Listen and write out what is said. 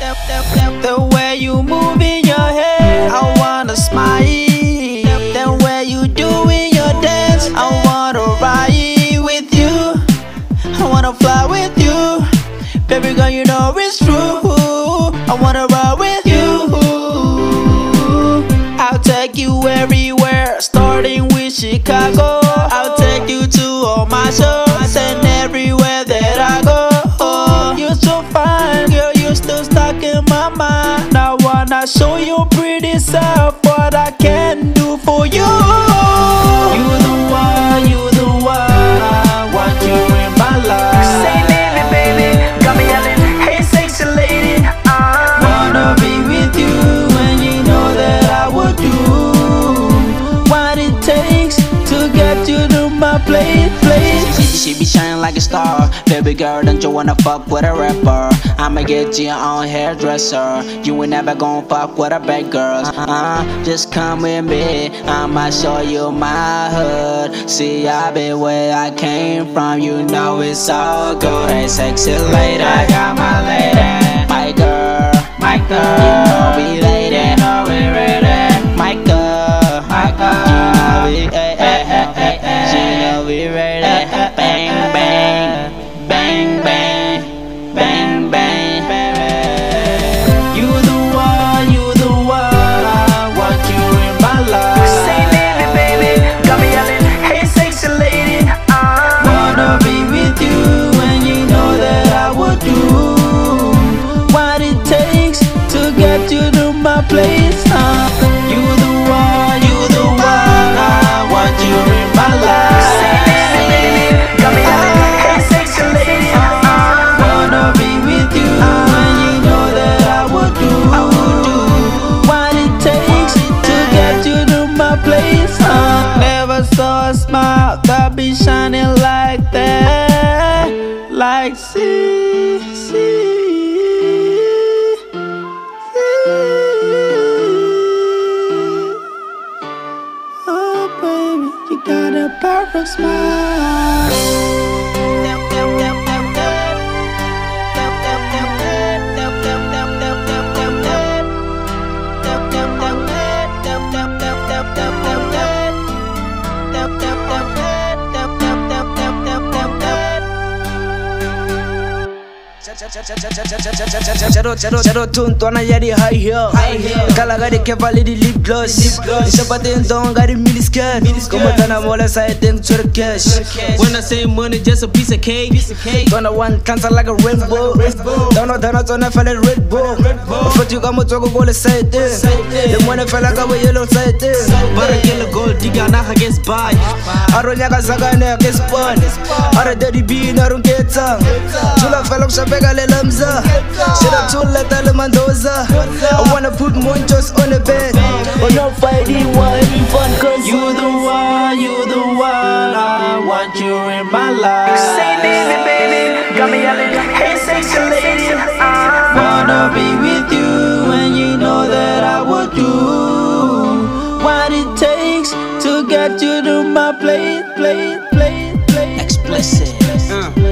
The way you move in your head, I wanna smile. The way you doing your dance, I wanna ride with you. I wanna fly with you, baby girl. You know it's true. Show your pretty self what I can do for you. You the one, you the one. I want you in my life. Say baby, baby, got me yelling. Hey, sexy lady, uh. Wanna be with you, and you know that I would do what it takes to get you to my place. place. She, be shining like a star, baby girl. Don't you wanna fuck with a rapper? I'ma get you your own hairdresser. You ain't never gon' fuck with a bad girl. Uh, just come with me, I'ma show you my hood. See, I been where I came from, you know it's all good. Hey, sexy lady, I got my lady, my girl, my girl. Smile that be shining like that, like see, see. see. Oh, baby, you got a perfect smile. Charo charo charo tun tona yari high heel Kala gari ke validi lip gloss Shapatin don gari mini skirt Como tana mola sa think to the cash When I say money, just a piece of cake. Tona one cancer like a rainbow Tona tona tona fella red bull Foot you kama toko gole sa thing The money fella kama yellow sa thing But I gold digger, now I guess by. Aro nyaka saka ne ke spawn Aro daddy B na run get tang Chula fella kushapeka le lamza Shira chula tale mandoza I wanna put monchos on the bed Oh no fighting one fun cause You the one, you the one. I want you in my life. Say baby, baby, got me yelling. Hey, sexy lady, uh. Wanna be with you, and you know that I would do what it takes to get you to my place, place, place, place. Explicit.